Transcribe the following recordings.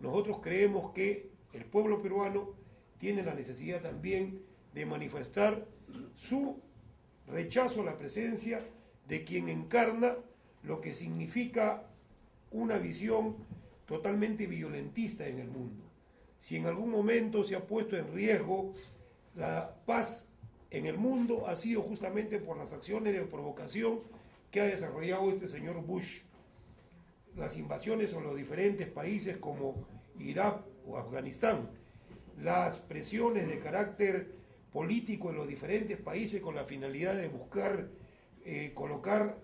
nosotros creemos que el pueblo peruano tiene la necesidad también de manifestar su rechazo a la presencia de quien encarna lo que significa una visión totalmente violentista en el mundo. Si en algún momento se ha puesto en riesgo la paz en el mundo, ha sido justamente por las acciones de provocación que ha desarrollado este señor Bush. Las invasiones en los diferentes países como Irak o Afganistán, las presiones de carácter político en los diferentes países con la finalidad de buscar eh, colocar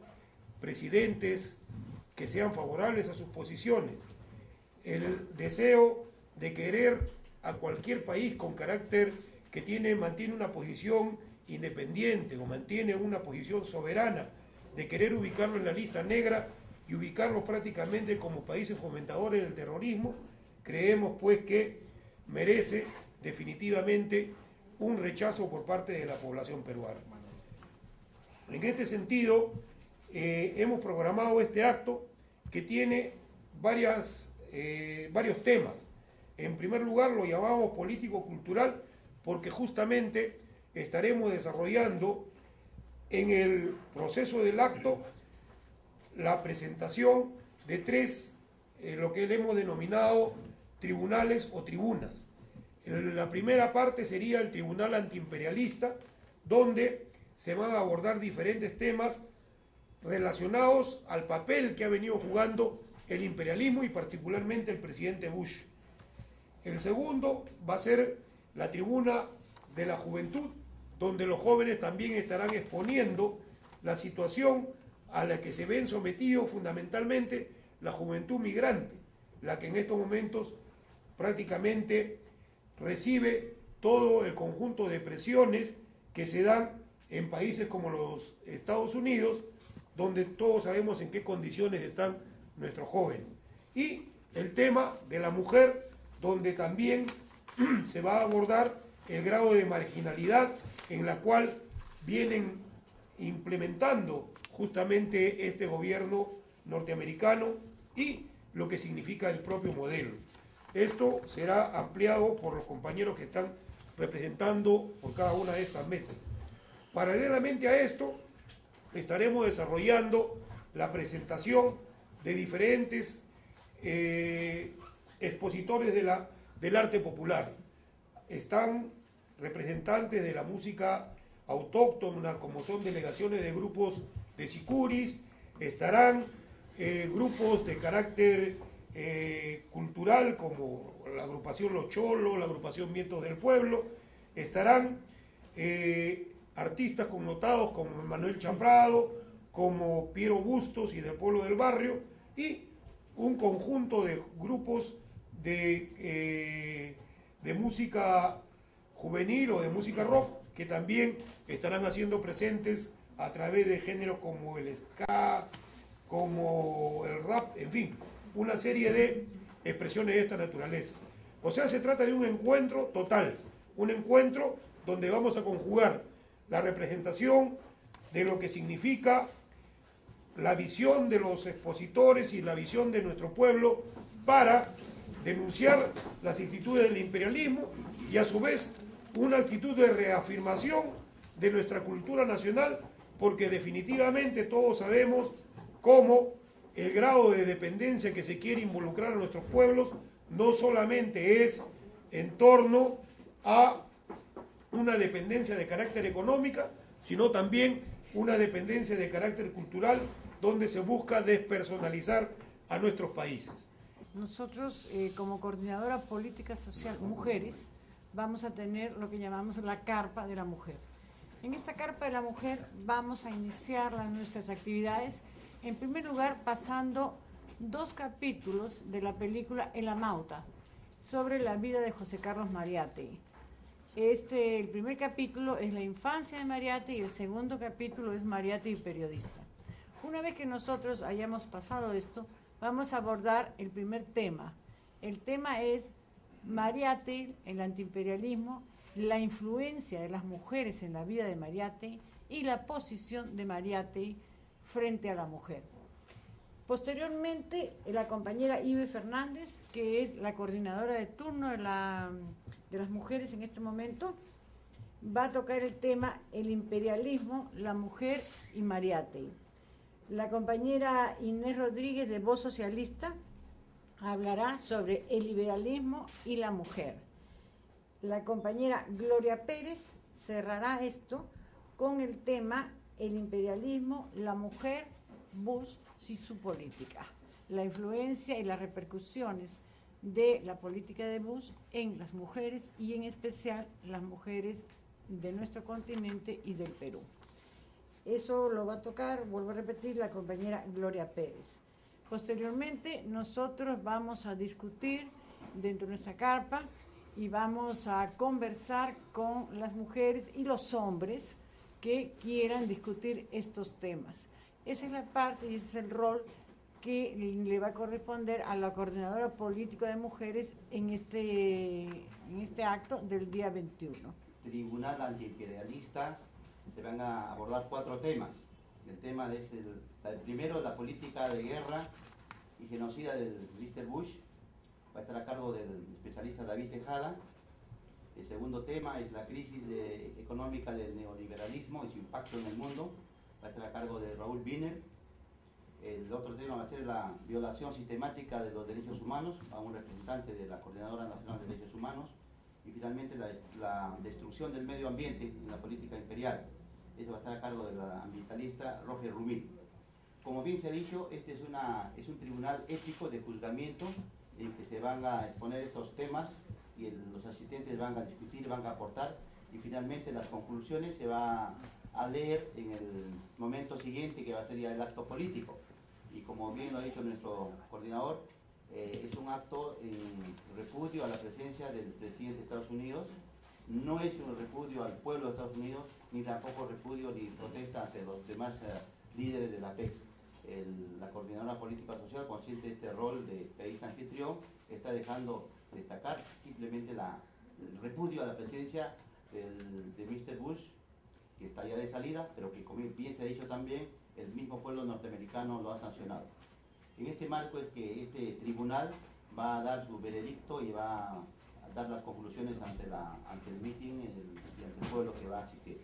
presidentes que sean favorables a sus posiciones, el deseo de querer a cualquier país con carácter que tiene, mantiene una posición independiente o mantiene una posición soberana, de querer ubicarlo en la lista negra y ubicarlo prácticamente como países fomentadores del terrorismo, creemos pues que merece definitivamente un rechazo por parte de la población peruana. En este sentido, eh, hemos programado este acto que tiene varias, eh, varios temas. En primer lugar, lo llamamos político-cultural porque justamente estaremos desarrollando en el proceso del acto la presentación de tres, eh, lo que le hemos denominado tribunales o tribunas. La primera parte sería el tribunal antiimperialista, donde se van a abordar diferentes temas relacionados al papel que ha venido jugando el imperialismo y particularmente el presidente Bush. El segundo va a ser la tribuna de la juventud, donde los jóvenes también estarán exponiendo la situación a la que se ven sometidos fundamentalmente la juventud migrante, la que en estos momentos prácticamente recibe todo el conjunto de presiones que se dan en países como los Estados Unidos, donde todos sabemos en qué condiciones están nuestros jóvenes. Y el tema de la mujer, donde también se va a abordar el grado de marginalidad en la cual vienen implementando justamente este gobierno norteamericano y lo que significa el propio modelo. Esto será ampliado por los compañeros que están representando por cada una de estas mesas. Paralelamente a esto, estaremos desarrollando la presentación de diferentes eh, expositores de la, del arte popular. Están representantes de la música autóctona, como son delegaciones de grupos de sicuris, estarán eh, grupos de carácter eh, cultural como la agrupación Los Cholos, la agrupación Vientos del Pueblo, estarán eh, artistas connotados como Manuel Champrado, como Piero Bustos y del pueblo del barrio, y un conjunto de grupos de, de música juvenil o de música rock que también estarán haciendo presentes a través de géneros como el ska, como el rap, en fin, una serie de expresiones de esta naturaleza. O sea, se trata de un encuentro total, un encuentro donde vamos a conjugar la representación de lo que significa la visión de los expositores y la visión de nuestro pueblo para denunciar las actitudes del imperialismo y a su vez una actitud de reafirmación de nuestra cultura nacional, porque definitivamente todos sabemos cómo el grado de dependencia que se quiere involucrar a nuestros pueblos no solamente es en torno a una dependencia de carácter económica, sino también una dependencia de carácter cultural donde se busca despersonalizar a nuestros países. Nosotros, eh, como coordinadora política social Mujeres, vamos a tener lo que llamamos la carpa de la mujer. En esta carpa de la mujer vamos a iniciar las, nuestras actividades en primer lugar, pasando dos capítulos de la película El Amauta, sobre la vida de José Carlos Mariate. Este, el primer capítulo es la infancia de Mariate y el segundo capítulo es Mariate y periodista. Una vez que nosotros hayamos pasado esto, vamos a abordar el primer tema. El tema es Mariate, el antiimperialismo, la influencia de las mujeres en la vida de Mariate y la posición de Mariate frente a la mujer. Posteriormente, la compañera Ibe Fernández, que es la coordinadora de turno de, la, de las mujeres en este momento, va a tocar el tema el imperialismo, la mujer y Mariate. La compañera Inés Rodríguez de Voz Socialista hablará sobre el liberalismo y la mujer. La compañera Gloria Pérez cerrará esto con el tema el imperialismo, la mujer, Bush y su política, la influencia y las repercusiones de la política de Bush en las mujeres y en especial las mujeres de nuestro continente y del Perú. Eso lo va a tocar, vuelvo a repetir, la compañera Gloria Pérez. Posteriormente, nosotros vamos a discutir dentro de nuestra carpa y vamos a conversar con las mujeres y los hombres que quieran discutir estos temas. Esa es la parte y ese es el rol que le va a corresponder a la coordinadora política de mujeres en este, en este acto del día 21. Tribunal Antiimperialista se van a abordar cuatro temas. El tema es el, primero, la política de guerra y genocida del Mr. Bush, va a estar a cargo del especialista David Tejada. El segundo tema es la crisis económica del neoliberalismo y su impacto en el mundo, va a estar a cargo de Raúl Biner. El otro tema va a ser la violación sistemática de los derechos humanos, a un representante de la Coordinadora Nacional de Derechos Humanos. Y finalmente la, destrucción del medio ambiente en la política imperial. Eso va a estar a cargo de la ambientalista Roger Rumil. Como bien se ha dicho, este es, una, es un tribunal ético de juzgamiento en que se van a exponer estos temas y los asistentes van a discutir, van a aportar y finalmente las conclusiones se va a leer en el momento siguiente que va a ser el acto político. Y como bien lo ha dicho nuestro coordinador, eh, es un acto en repudio a la presencia del presidente de Estados Unidos, no es un repudio al pueblo de Estados Unidos, ni tampoco repudio ni protesta ante los demás eh, líderes de la PEC. La coordinadora política social, consciente de este rol de país anfitrión, está dejando destacar simplemente la, el repudio a la presencia de Mr. Bush, que está ya de salida, pero que como bien se ha dicho también, el mismo pueblo norteamericano lo ha sancionado. En este marco es que este tribunal va a dar su veredicto y va a dar las conclusiones ante, la, ante el meeting y ante el pueblo que va a asistir.